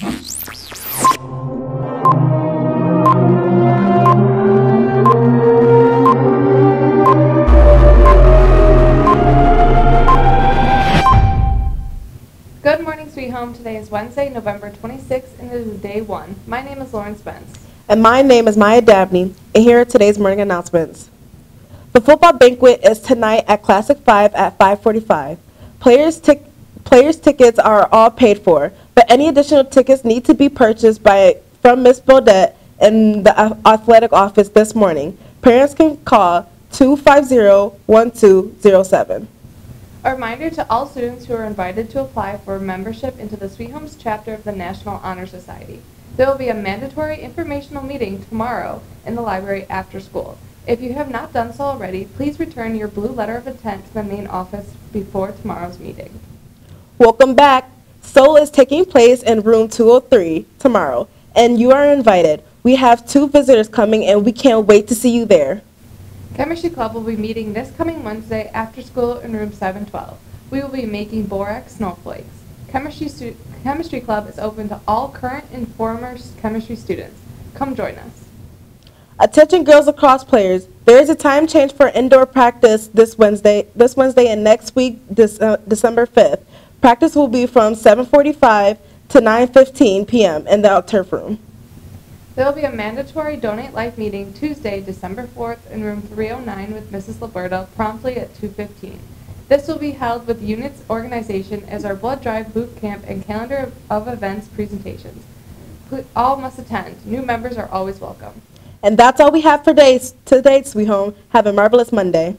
Good morning, Sweet Home. Today is Wednesday, November 26th, and it is day one. My name is Lauren Spence. And my name is Maya Dabney, and here are today's morning announcements. The football banquet is tonight at Classic 5 at 545. Players, tic- players' tickets are all paid for, but any additional tickets need to be purchased by, from Ms. Bodette in the athletic office this morning. Parents can call 250-1207. A reminder to all students who are invited to apply for membership into the Sweet Homes chapter of the National Honor Society. There will be a mandatory informational meeting tomorrow in the library after school. If you have not done so already, please return your blue letter of intent to the main office before tomorrow's meeting. Welcome back. Soul is taking place in room 203 tomorrow, and you are invited. We have two visitors coming, and we can't wait to see you there. Chemistry Club will be meeting this coming Wednesday after school in room 712. We will be making borax snowflakes. Chemistry, Chemistry Club is open to all current and former chemistry students. Come join us. Attention girls lacrosse players, there is a time change for indoor practice this Wednesday, this Wednesday and next week, this, uh, December 5th. Practice will be from 7:45 to 9:15 p.m. in the turf room. There will be a mandatory Donate Life meeting Tuesday, December 4th in room 309 with Mrs. Liberto promptly at 2:15. This will be held with Unyts Organization as our blood drive boot camp and calendar of- of events presentations. All must attend. New members are always welcome. And that's all we have for days, today, sweet home. Have a marvelous Monday.